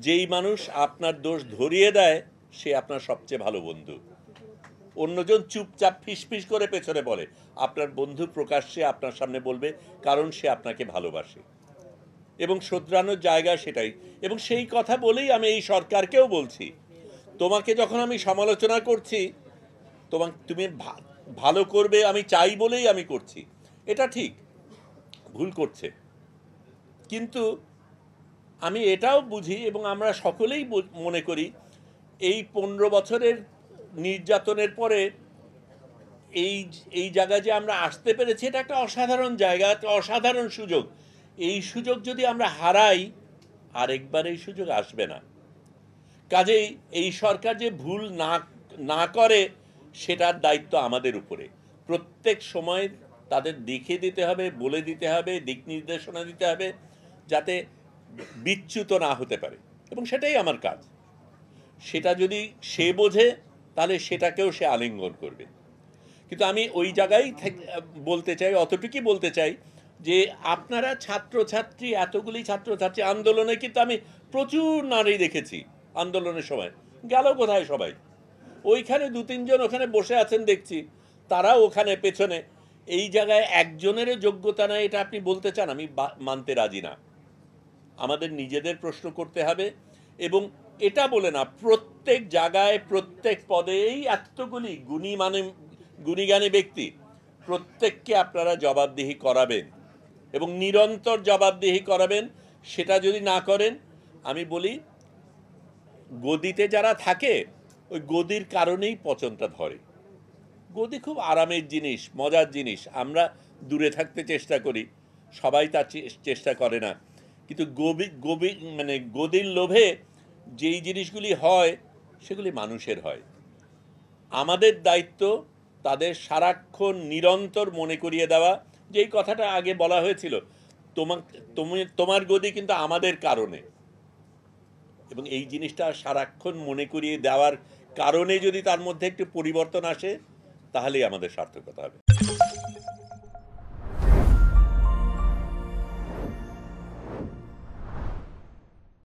যেই মানুষ আপনার দোষ ধরিয়ে দেয়, সে আপনার সবচেয়ে ভালো বন্ধু। অন্যজন চুপচাপ ফিসফিস করে পেছনে বলে আপনার বন্ধু প্রকাশ্যে আপনার সামনে বলবে, কারণ সে আপনাকে ভালোবাসে। এবং শোধরানোর জায়গা সেটাই। এবং সেই কথা বলেই আমি এই সরকারকেও বলছি, তোমাকে যখন আমি সমালোচনা করছি তুমি ভা- ভালো করবে আমি চাই বলেই আমি করছি। এটা ঠিক, ভুল করছে। কিন্তু আমি এটাও বুঝি এবং আমরা সকলেই মনে করি, এই পনেরো বছরের নির্যাতনের পরে এই এই জায়গায় যে আমরা আসতে পেরেছি, এটা একটা অসাধারণ জায়গা, একটা অসাধারণ সুযোগ। এই সুযোগ যদি আমরা হারাই, আরেকবার এই সুযোগ আসবে না। কাজেই এই সরকার যে ভুল না না করে, সেটার দায়িত্ব আমাদের উপরে। প্রত্যেক সময় তাদের দেখে দিতে হবে, বলে দিতে হবে, দিক নির্দেশনা দিতে হবে, যাতে বিচ্যুত না হতে পারে। এবং সেটাই আমার কাজ। সেটা যদি সে বোঝে, তাহলে সেটাকেও সে আলিঙ্গন করবে। কিন্তু আমি ওই জায়গায় বলতে চাই, অতটুকুই বলতে চাই যে, আপনারা ছাত্রছাত্রী, এতগুলি ছাত্রছাত্রী, আন্দোলনে কিন্তু আমি প্রচুর নারী দেখেছি আন্দোলনের সময়। গেল কোথায় সবাই? ওইখানে দু তিনজন ওখানে বসে আছেন দেখছি। তারা ওখানে পেছনে। এই জায়গায় একজনের যোগ্যতা নাই, এটা আপনি বলতে চান? আমি মানতে রাজি না। আমাদের নিজেদের প্রশ্ন করতে হবে এবং এটা বলে না, প্রত্যেক জায়গায়, প্রত্যেক পদেই এতগুলি গুণী মানে গুণীগানী ব্যক্তি প্রত্যেককে আপনারা জবাবদিহি করাবেন এবং নিরন্তর জবাবদিহি করাবেন, সেটা যদি না করেন, আমি বলি গদিতে যারা থাকে, ওই গদির কারণেই পচনটা ধরে। গদি খুব আরামের জিনিস, মজার জিনিস, আমরা দূরে থাকতে চেষ্টা করি, সবাই তার চেষ্টা করে না। কিন্তু গবি গবি মানে গদির লোভে যেই জিনিসগুলি হয়, সেগুলি মানুষের হয়। আমাদের দায়িত্ব তাদের সারাক্ষণ নিরন্তর মনে করিয়ে দেওয়া, যেই কথাটা আগে বলা হয়েছিল তোমার তুমি, তোমার গদি কিন্তু আমাদের কারণে। এবং এই জিনিসটা সারাক্ষণ মনে করিয়ে দেওয়ার কারণে যদি তার মধ্যে একটু পরিবর্তন আসে, তাহলেই আমাদের সার্থকতা হবে।